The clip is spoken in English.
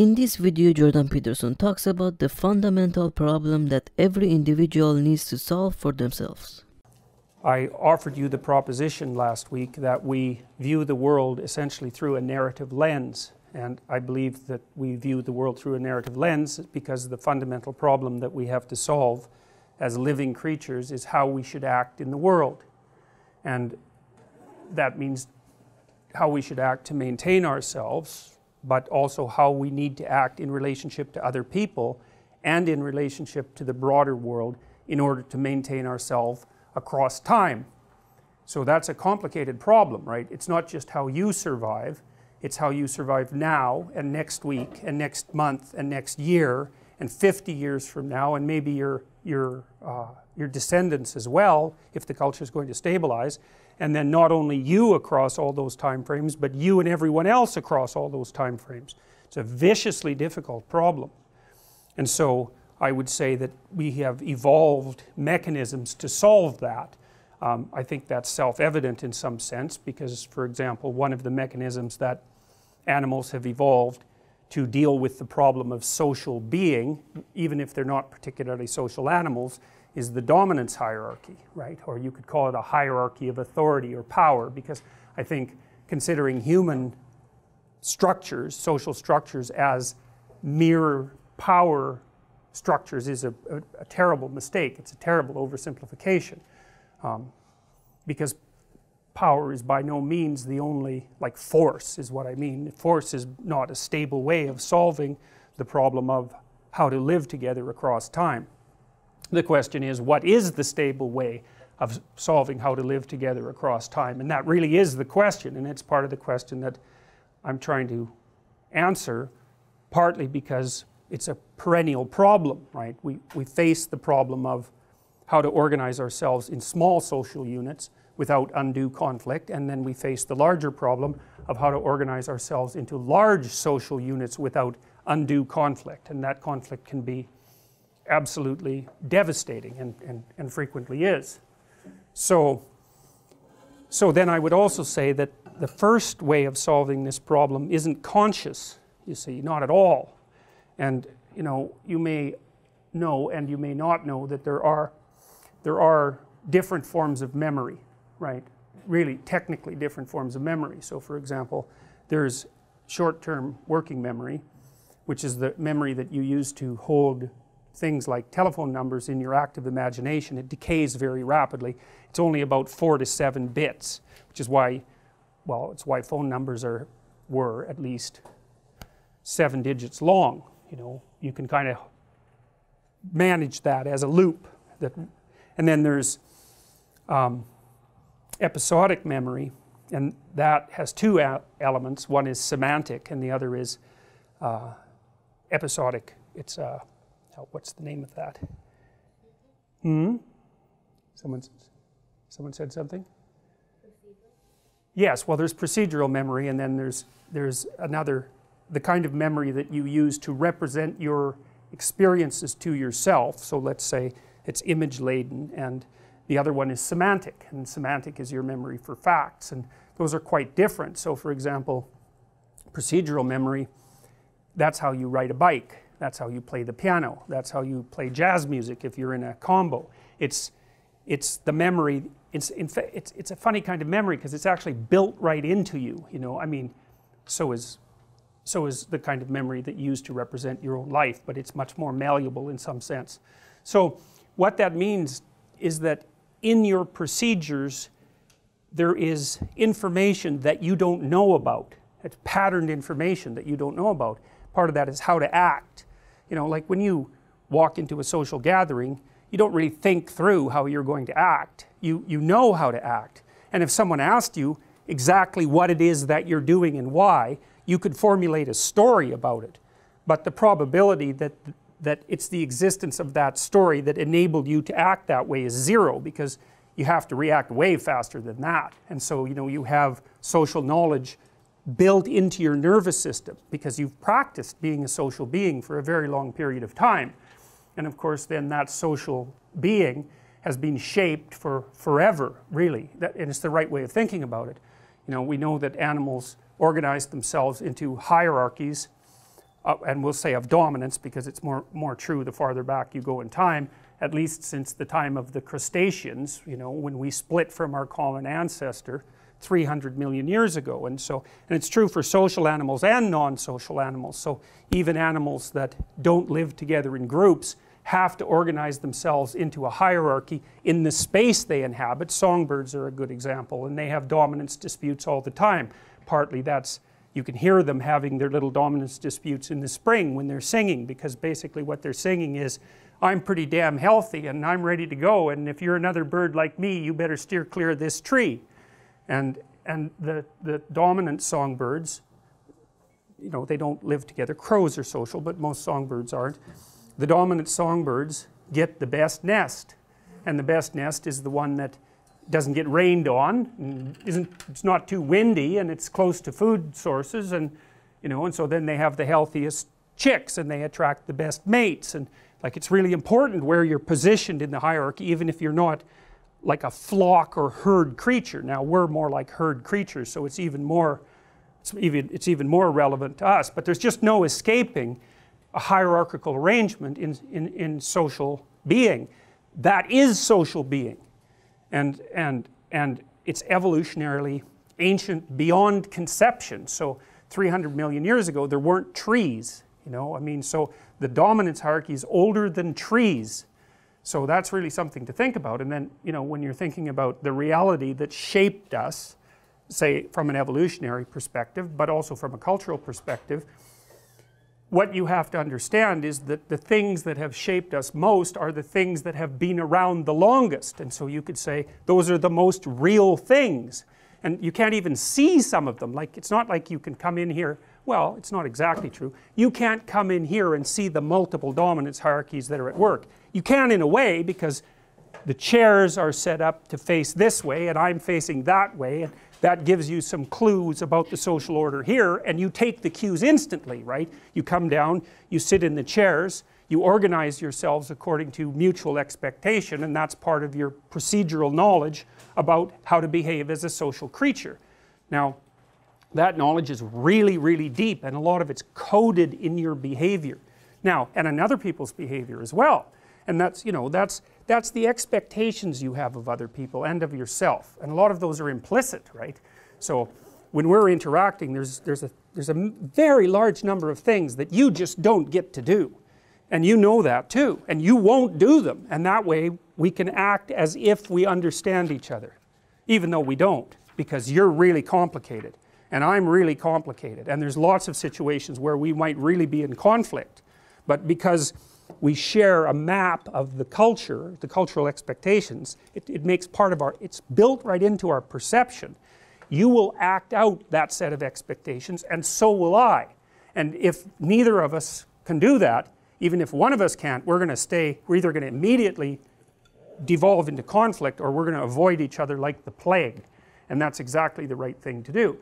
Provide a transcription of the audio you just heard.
In this video, Jordan Peterson talks about the fundamental problem that every individual needs to solve for themselves. I offered you the proposition last week that we view the world essentially through a narrative lens. And I believe that we view the world through a narrative lens because the fundamental problem that we have to solve as living creatures is how we should act in the world. And that means how we should act to maintain ourselves, but also how we need to act in relationship to other people and in relationship to the broader world in order to maintain ourselves across time. So that's a complicated problem, right? It's not just how you survive, it's how you survive now and next week and next month and next year and 50 years from now and maybe your, your, uh, your descendants as well if the culture is going to stabilize. And then not only you across all those time frames, but you and everyone else across all those time frames. It's a viciously difficult problem. And so I would say that we have evolved mechanisms to solve that. Um, I think that's self-evident in some sense because, for example, one of the mechanisms that animals have evolved to deal with the problem of social being, even if they're not particularly social animals, is the dominance hierarchy, right? Or you could call it a hierarchy of authority or power, because I think considering human structures, social structures, as mere power structures is a, a, a terrible mistake. It's a terrible oversimplification. Um, because power is by no means the only, like force is what I mean. Force is not a stable way of solving the problem of how to live together across time. The question is, what is the stable way of solving how to live together across time? And that really is the question, and it's part of the question that I'm trying to answer, partly because it's a perennial problem, right? We, we face the problem of how to organize ourselves in small social units without undue conflict, and then we face the larger problem of how to organize ourselves into large social units without undue conflict, and that conflict can be absolutely devastating and, and, and frequently is. So, so then I would also say that the first way of solving this problem isn't conscious, you see, not at all. And you know, you may know and you may not know that there are, there are different forms of memory right? Really, technically different forms of memory. So, for example, there's short term working memory, which is the memory that you use to hold things like telephone numbers in your active imagination. It decays very rapidly. It's only about four to seven bits, which is why, well, it's why phone numbers are, were at least seven digits long. You know, you can kind of manage that as a loop. That, and then there's um, episodic memory, and that has two elements. One is semantic, and the other is uh, episodic. It's, uh, oh, what's the name of that? Hmm? Someone, someone said something? Yes, well, there's procedural memory, and then there's, there's another, the kind of memory that you use to represent your experiences to yourself. So let's say it's image laden, and the other one is semantic, and semantic is your memory for facts, and those are quite different. So, for example, procedural memory, that's how you ride a bike, that's how you play the piano, that's how you play jazz music if you're in a combo. It's, it's the memory, it's, in fa- it's, it's a funny kind of memory because it's actually built right into you, you know. I mean, so is, so is the kind of memory that you use to represent your own life, but it's much more malleable in some sense. So, what that means is that in your procedures there is information that you don't know about. It's patterned information that you don't know about. Part of that is how to act. You know, like when you walk into a social gathering, you don't really think through how you're going to act. You, you know how to act. And if someone asked you exactly what it is that you're doing and why, you could formulate a story about it. But the probability that that it's the existence of that story that enabled you to act that way is zero because you have to react way faster than that. And so, you know, you have social knowledge built into your nervous system because you've practiced being a social being for a very long period of time. And of course, then that social being has been shaped for forever, really. That, and it's the right way of thinking about it. You know, we know that animals organize themselves into hierarchies uh, and we'll say of dominance because it's more, more true the farther back you go in time, at least since the time of the crustaceans, you know, when we split from our common ancestor 300 million years ago. And so, and it's true for social animals and non-social animals. So even animals that don't live together in groups have to organize themselves into a hierarchy in the space they inhabit. Songbirds are a good example, and they have dominance disputes all the time. Partly that's you can hear them having their little dominance disputes in the spring when they're singing because basically what they're singing is I'm pretty damn healthy and I'm ready to go and if you're another bird like me you better steer clear of this tree. And and the the dominant songbirds you know they don't live together. Crows are social but most songbirds aren't. The dominant songbirds get the best nest and the best nest is the one that doesn't get rained on isn't it's not too windy and it's close to food sources and you know and so then they have the healthiest chicks and they attract the best mates and like it's really important where you're positioned in the hierarchy even if you're not like a flock or herd creature. Now we're more like herd creatures so it's even more it's even, it's even more relevant to us but there's just no escaping a hierarchical arrangement in, in, in social being. That is social being and, and, and it's evolutionarily ancient beyond conception. So 300 million years ago, there weren't trees, you know, I mean, so the dominance hierarchy is older than trees. So that's really something to think about. And then, you know, when you're thinking about the reality that shaped us, say from an evolutionary perspective, but also from a cultural perspective, what you have to understand is that the things that have shaped us most are the things that have been around the longest. And so you could say those are the most real things. And you can't even see some of them. Like it's not like you can come in here, well, it's not exactly true. You can't come in here and see the multiple dominance hierarchies that are at work. You can in a way because the chairs are set up to face this way and I'm facing that way and that gives you some clues about the social order here and you take the cues instantly right? You come down you sit in the chairs you organize yourselves according to mutual expectation and that's part of your procedural knowledge about how to behave as a social creature. Now that knowledge is really really deep and a lot of it's coded in your behavior. Now and in other people's behavior as well and that's you know that's that's the expectations you have of other people and of yourself. And a lot of those are implicit right? So when we're interacting there's there's a there's a very large number of things that you just don't get to do. And you know that too. And you won't do them. And that way we can act as if we understand each other even though we don't because you're really complicated and I'm really complicated. And there's lots of situations where we might really be in conflict. But because we share a map of the culture, the cultural expectations, it, it makes part of our, it's built right into our perception. You will act out that set of expectations, and so will I. And if neither of us can do that, even if one of us can't, we're going to stay, we're either going to immediately devolve into conflict or we're going to avoid each other like the plague. And that's exactly the right thing to do.